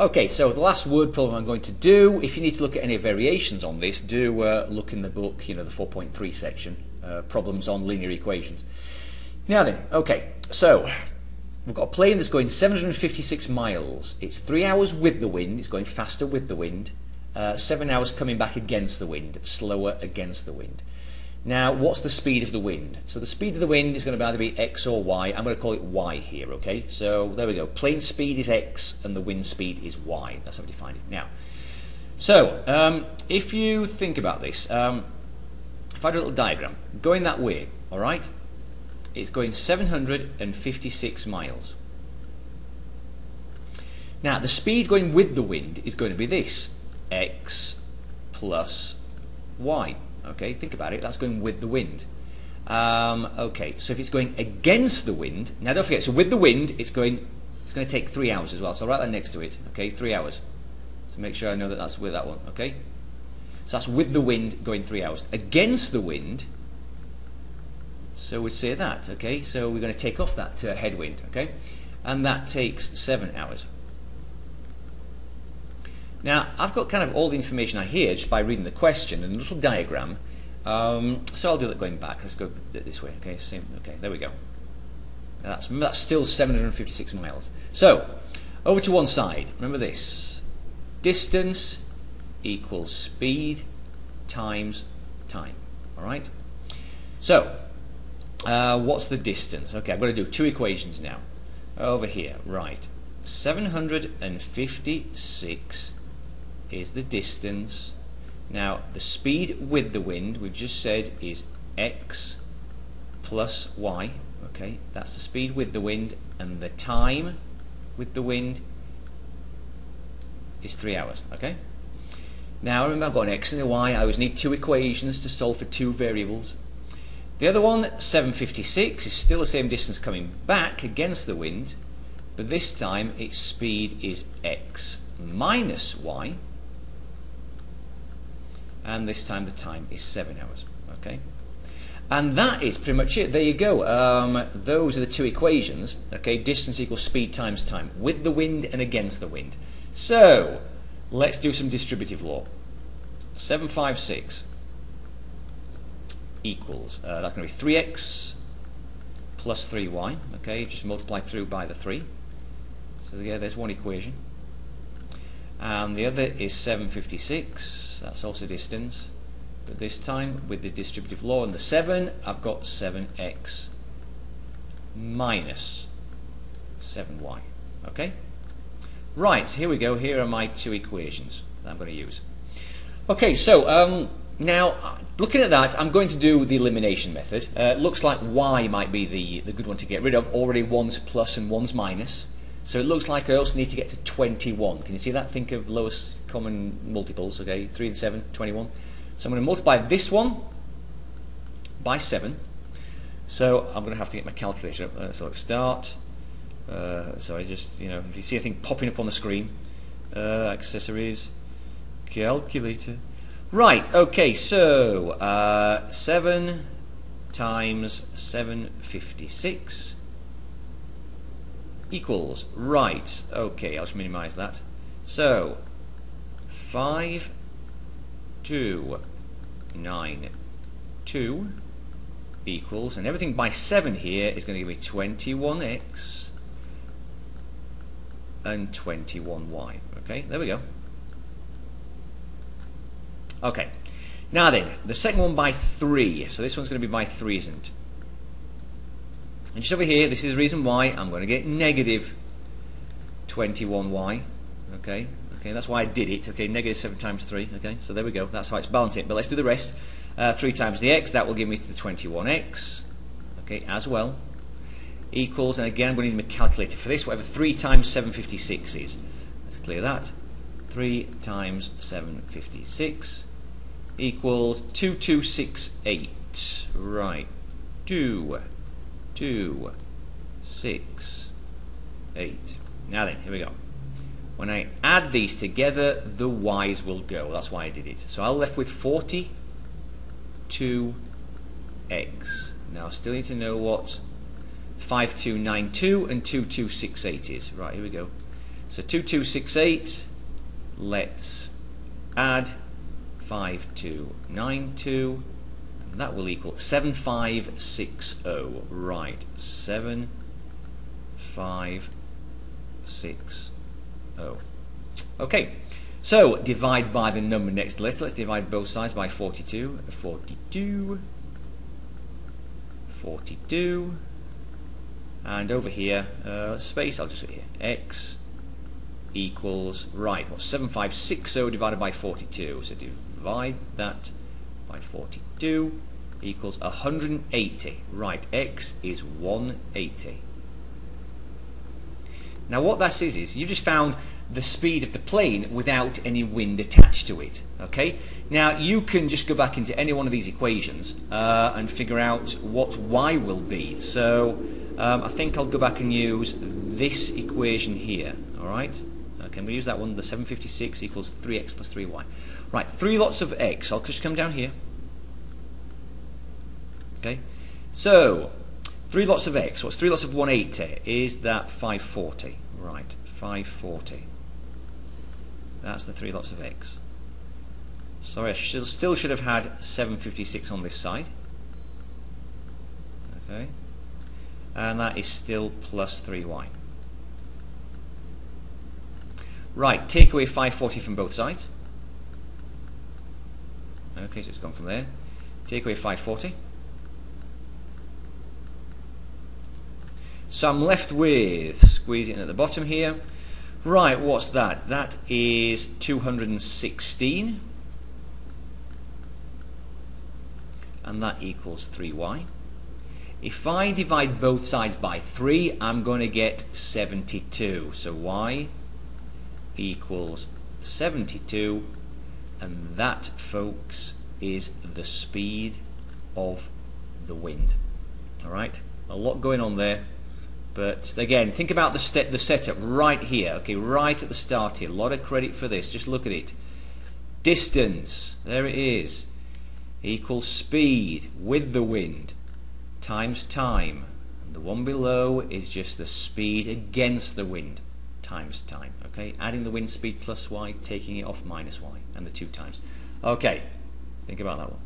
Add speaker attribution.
Speaker 1: Okay, so the last word problem I'm going to do, if you need to look at any variations on this, do uh, look in the book, you know, the 4.3 section, uh, problems on linear equations. Now then, okay, so we've got a plane that's going 756 miles. It's three hours with the wind, it's going faster with the wind, uh, seven hours coming back against the wind, slower against the wind. Now, what's the speed of the wind? So the speed of the wind is going to either be x or y. I'm going to call it y here, okay? So there we go. Plane speed is x and the wind speed is y. That's how we define it. Now, so um, if you think about this, um, if I do a little diagram, going that way, all right, it's going 756 miles. Now, the speed going with the wind is going to be this, x plus y. Okay, think about it. That's going with the wind. Um, okay, so if it's going against the wind, now don't forget. So with the wind, it's going. It's going to take three hours as well. So I'll write that next to it. Okay, three hours. So make sure I know that that's with that one. Okay. So that's with the wind going three hours. Against the wind. So we'd say that. Okay. So we're going to take off that uh, headwind. Okay, and that takes seven hours. Now, I've got kind of all the information I here just by reading the question and a little diagram. Um, so I'll do that going back. Let's go this way. Okay, same. Okay, there we go. That's, that's still 756 miles. So, over to one side. Remember this. Distance equals speed times time. All right? So, uh, what's the distance? Okay, I'm going to do two equations now. Over here, right. 756 is the distance. Now, the speed with the wind, we've just said, is x plus y. Okay, that's the speed with the wind, and the time with the wind is three hours. Okay. Now, remember, I've got an x and a y. I always need two equations to solve for two variables. The other one, 756, is still the same distance coming back against the wind, but this time its speed is x minus y and this time the time is seven hours. Okay, and that is pretty much it. There you go. Um, those are the two equations. Okay, distance equals speed times time with the wind and against the wind. So let's do some distributive law. Seven five six equals uh, that's going to be 3x plus 3y. Okay, just multiply through by the 3. So yeah, there's one equation and the other is 756 that's also distance. But this time with the distributive law and the 7 I've got 7x minus 7y okay? Right here we go. Here are my two equations that I'm going to use. Okay so um, now looking at that I'm going to do the elimination method. Uh, looks like y might be the, the good one to get rid of. Already one's plus and one's minus so it looks like I also need to get to 21. Can you see that? Think of lowest common multiples, okay? 3 and 7, 21. So I'm going to multiply this one by 7. So I'm going to have to get my calculator up. Uh, so let's start. Uh, so I just, you know, if you see anything popping up on the screen, uh, accessories, calculator. Right, okay, so uh, 7 times 756 equals, right, okay, I'll just minimize that. So, 5, 2, 9, 2 equals, and everything by 7 here is going to give me 21x and 21y. Okay, there we go. Okay, now then, the second one by 3. So this one's going to be by 3, isn't it? And just over here, this is the reason why I'm going to get negative 21y. Okay, okay, that's why I did it. Okay, negative 7 times 3. Okay, so there we go. That's how it's balancing. But let's do the rest. Uh, 3 times the x, that will give me to the 21x. Okay, as well. Equals, and again, I'm going to need my calculator for this, whatever 3 times 756 is. Let's clear that. 3 times 756 equals 2268. Right. 2 two, six, eight. Now then, here we go. When I add these together, the y's will go. That's why I did it. So I'm left with 42x. Now I still need to know what 5292 and 2268 is. Right, here we go. So 2268, let's add 5292, and that will equal 7560. Right, 7560. Okay, so divide by the number next to it. Let's divide both sides by 42. 42. 42. And over here, uh, space, I'll just put here, x equals, right, what's 7560 divided by 42? So divide that by 42 equals 180. Right, x is 180. Now what that says is, you just found the speed of the plane without any wind attached to it. Okay. Now you can just go back into any one of these equations uh, and figure out what y will be. So um, I think I'll go back and use this equation here. All right. Okay, we use that one. The 756 equals 3x plus 3y. Right. Three lots of x. I'll just come down here. Okay. So three lots of x. What's three lots of 180? Is that 540? Right. 540. That's the three lots of x. Sorry, I should, still should have had 756 on this side. Okay. And that is still plus 3y. Right, take away 540 from both sides. Okay, so it's gone from there. Take away 540. So I'm left with, squeezing at the bottom here, Right, what's that? That is 216. And that equals 3y. If I divide both sides by 3, I'm going to get 72. So y equals 72. And that, folks, is the speed of the wind. Alright? A lot going on there. But again, think about the, step, the setup right here. Okay, right at the start here. A lot of credit for this. Just look at it. Distance, there it is, equals speed with the wind times time. And the one below is just the speed against the wind times time. Okay, adding the wind speed plus y, taking it off minus y, and the two times. Okay, think about that one.